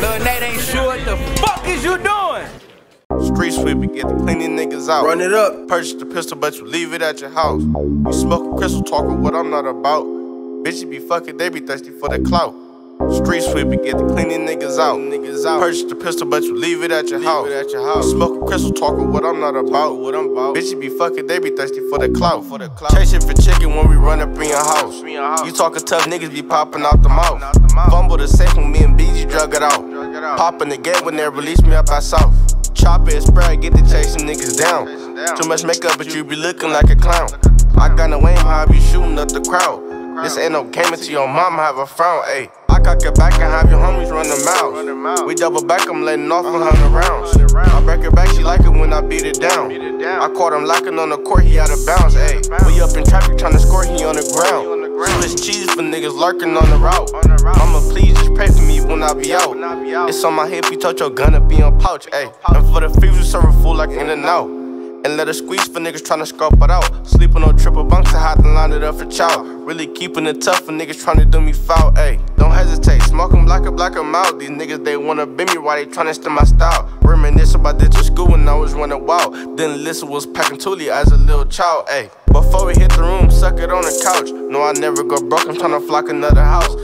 Lil Nate ain't sure what the fuck is you doing? Street sweeping, get the cleaning niggas out. Run it up. Purchase the pistol, but you leave it at your house. You smoking crystal, talking what I'm not about. Bitches be fucking, they be thirsty for the clout. Street sweeping, get the cleaning niggas out. Niggas out. Purchase the pistol, but you leave it at your house. It at your house. Smoking crystal, talking what I'm not about. What I'm about. Bitches be fucking, they be thirsty for the clout. For the clout. Chasing for chicken when we run up in your house. You talking tough, niggas be popping out the mouth. Fumble the drug it out. Popping the gate when they release me up at south. Chop it, spread, get to chasing niggas down. Too much makeup, but you be looking like a clown. I got no aim, how I be shooting up the crowd. This ain't no game until your mama have a frown, ayy. I cock it back and have your homies run the mouth. We double back, I'm letting off a hundred rounds. I break it back, she like it when I beat it down. I caught him locking on the court, he out of bounds, ayy. We up in traffic trying to score, he on the ground. Swiss cheese for niggas lurking on the route. Mama, please pray for me when I be out. It's on my hip, you touch your gun to be on pouch, ayy. And for the thieves, we serve a fool like in and out. And let her squeeze for niggas tryna scope it out. Sleeping on triple bunks, I had to line it up for chow. Really keeping it tough for niggas tryna do me foul, ayy. Don't hesitate, smoke smoke 'em black or black 'em out. These niggas, they wanna be me while they tryna steal my style. Reminisce about this school when I was running wild. Then listen was packing Thule as a little child, ayy. Before we hit the room, suck it on the couch. No, I never go broke, I'm tryna flock another house.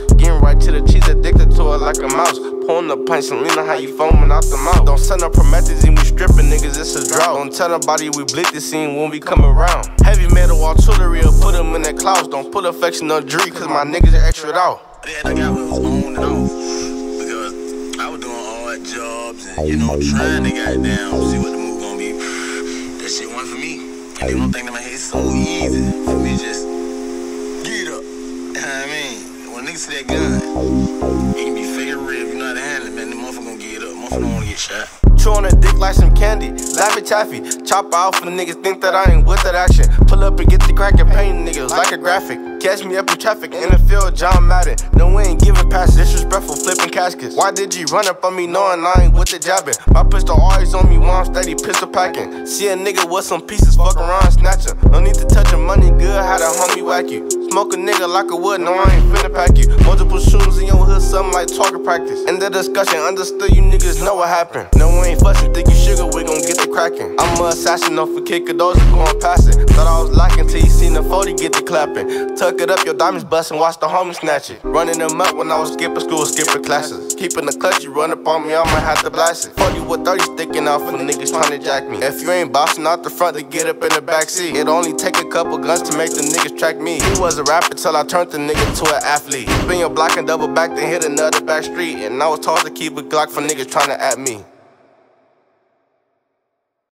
Right to the cheese, addicted to it like a mouse. Pulling the punch leaning how you foaming out the mouth. Don't send no promethazine, we stripping niggas, it's a drought. Don't tell nobody we bleed the scene when we come around. Heavy metal artillery, will put them in their clouds. Don't put affection on Dree, cause my niggas are extra out. I got what was on and off because I was doing odd jobs and you know trying to goddamn see what the move gonna be. That shit wasn't for me. And they don't think that my head's so easy for me just get up. You know what I mean? When niggas see that gun, it can be fake real. If you know how to handle it, man, the motherfucker gonna get up. Motherfucker don't wanna get shot. Chew on a dick like some candy. Laugh at taffy. Chop off for the niggas think that I ain't with that action. Pull up and get the crack and paint niggas like a graphic. Catch me up in traffic in the field, John Madden. No, we ain't giving passes, disrespectful, flipping caskets. Why did you run up on me knowing I ain't with the jabbing? My pistol always on me while I'm steady pistol packing. See a nigga with some pieces, fuck around, snatch him. No need to touch your money good, how the homie whack you. Smoke a nigga like a wood, no, I ain't finna pack you. Multiple shooters in your hood, something like target practice. In the discussion, understood you niggas know what happened. No, we ain't fussing, think you sugar, we gon' get the cracking. I'm a assassin off a kick of those going past it. Thought I was lacking till you seen the 40 get the clapping. Tuck it up, your diamonds bustin', watch the homie snatch it. Running them up when I was skipping school, skipping classes. Keeping the clutch, you run up on me, I'ma have to blast it. 40 with 30 sticking out for the niggas trying to jack me. If you ain't bossing out the front to get up in the back seat, it only take a couple guns to make the niggas track me. He was a rapper till I turned the nigga to an athlete. Spin your block and double back, then hit another back street. And I was told to keep a Glock for niggas trying to at me.